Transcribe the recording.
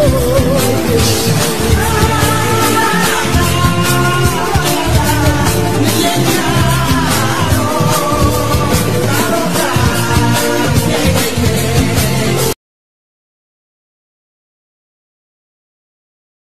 oh.